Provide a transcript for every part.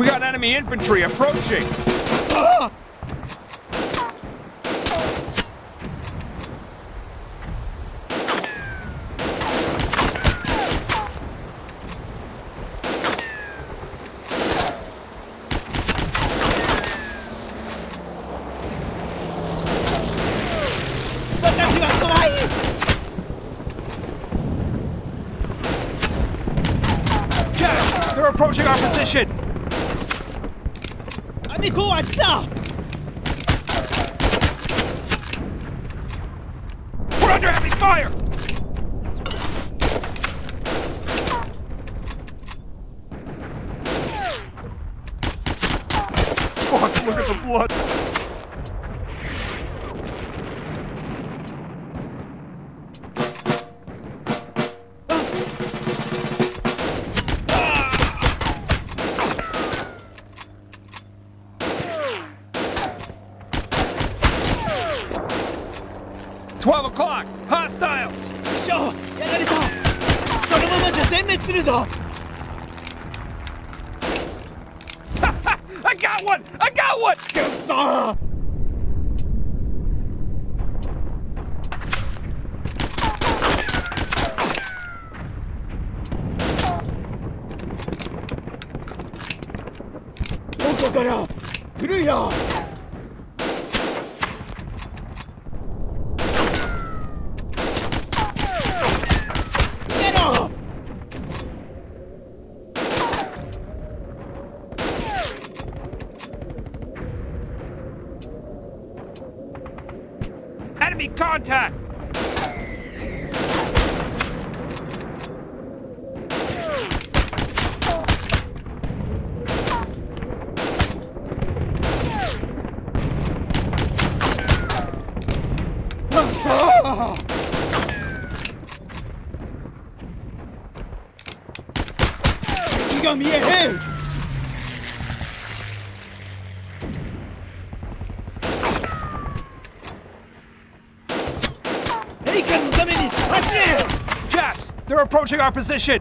We got enemy infantry approaching! They're approaching our position! Nico, I'm! するぞ I got one! I got one! くそどこから来るよ attack! Pega-me, errei! approaching our position!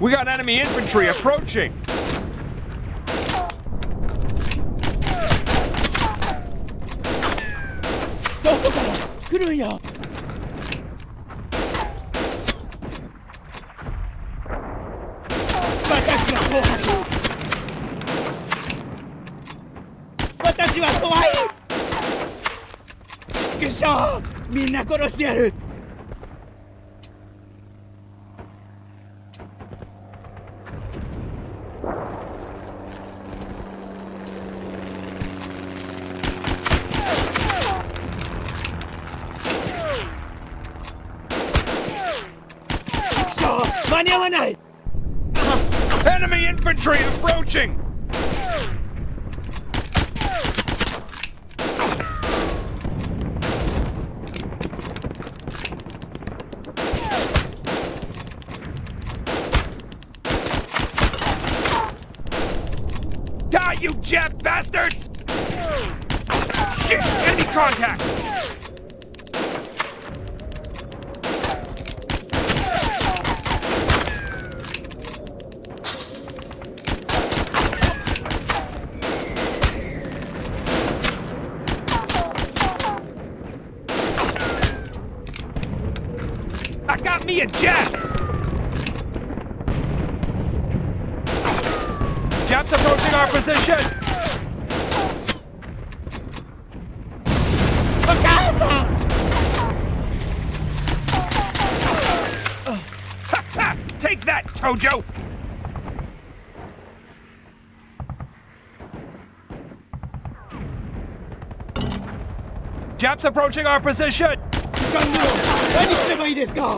We got enemy infantry approaching! んな殺してやる間に合わない Enemy infantry approaching! You bastards! Shit! Enemy contact! I got me a Jap! Japs approaching our position! お母さん Ha ha! Take that, Tojo! Japs approaching our position! 時間後何すればいいですか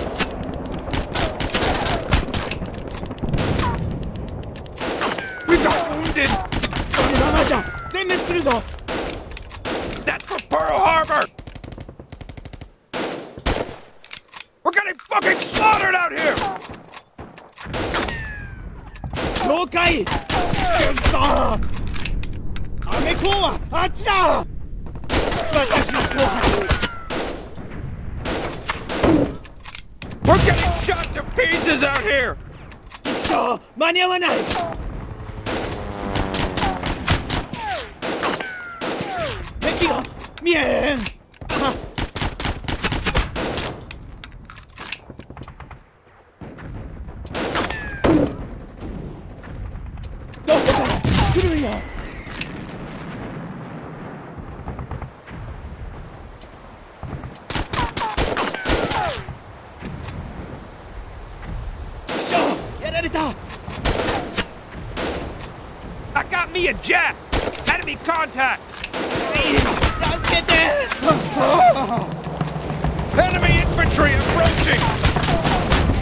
するぞ That's for Pearl Harbor! We're getting fucking slaughtered out here! 了解くっそアメコウはあっちだ私の後輩 We're getting shot to pieces out here! くそ間に合わない Bien. Ajá. Got me a jet! Enemy contact! 助けて Enemy infantry approaching!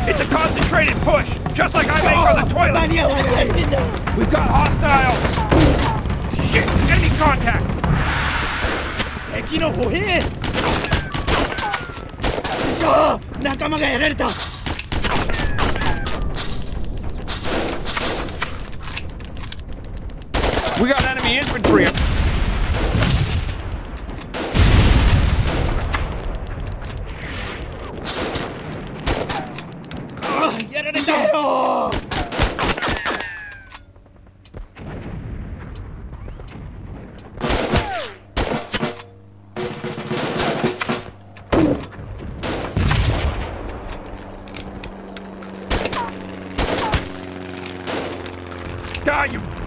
It's a concentrated push, just like I make on the 間 toilet! に合わないみんな We've got hostiles! Shit! Enemy contact! 敵の歩兵そう仲間がやられた We got enemy infantry!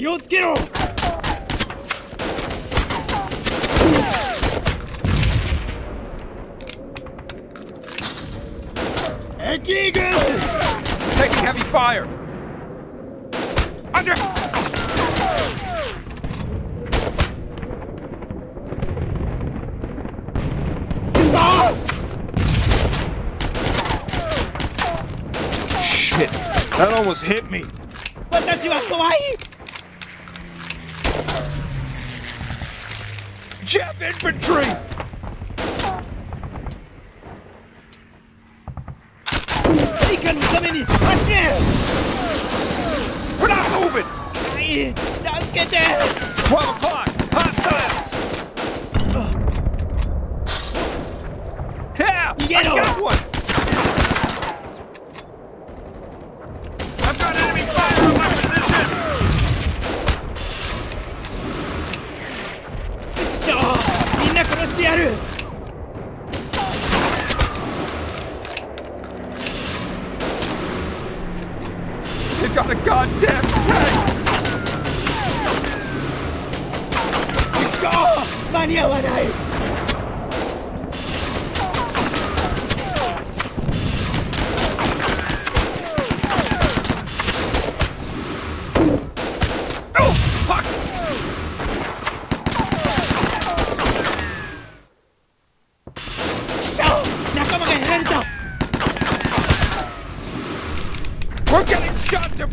気をつけろ敵軍 Taking heavy fire! Under! あ Shit! That almost hit me! 私は怖い Jap infantry! He can come in! Watch it! We're not moving! Let's get there! 12 o'clock! Hostiles! Yeah! I got one!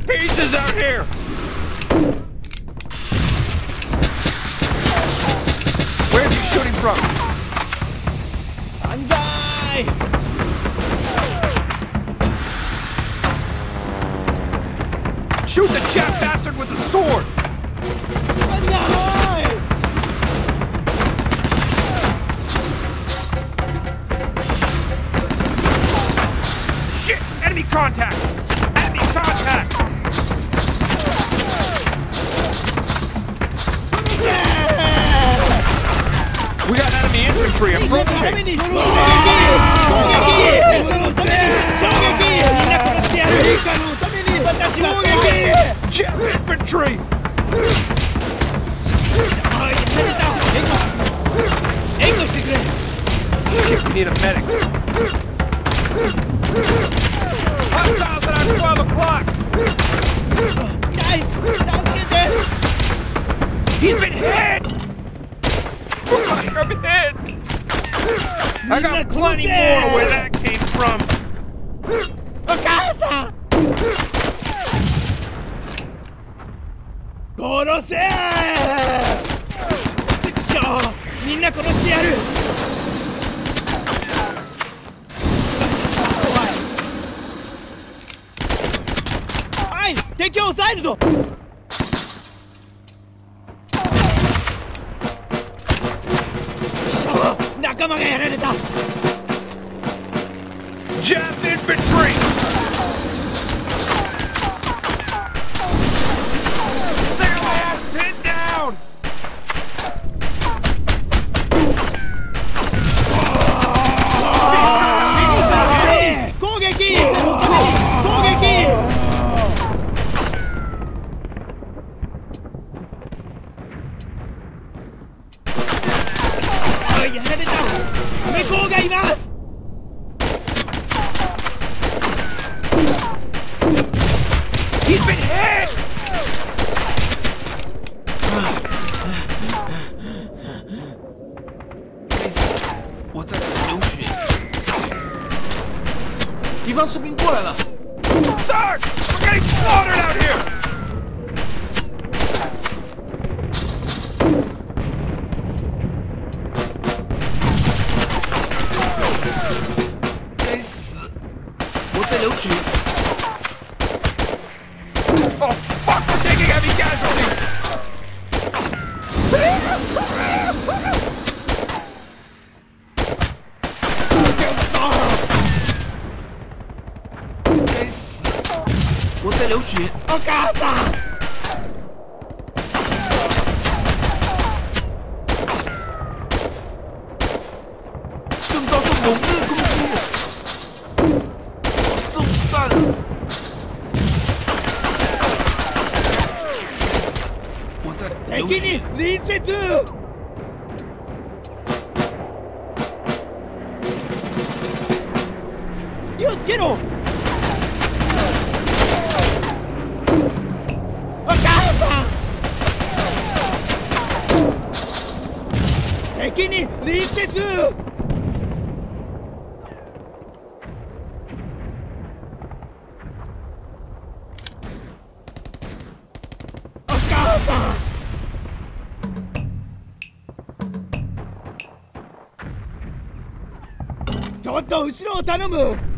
pieces out here! Where are you shooting from? I'm! Shoot the chap bastard with the sword! Shit! Enemy contact! infantry approaching! Infantry! English! degree. we need a medic! I got plenty more where that came from. Okasa! Korose! みんな殺してやる敵を抑えるぞ仲間がやるれた Jap infantry! やられた猫がいます地方士兵过来了。Sir, we're getting slaughtered out here. Valeu, filho. É 敵に隣接。っと後ろを頼む。